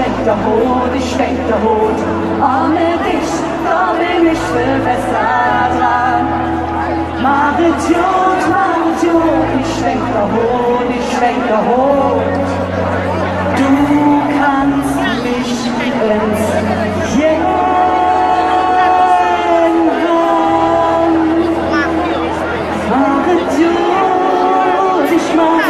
schwenkt der Hut, ich schwenk der Hut. Ohne dich, da bin ich viel besser dran. Marit Jod, Marit Jod, ich schwenk der Hut, ich schwenk der Hut. Du kannst mich ins Jenseits. Marit Jod, ich mag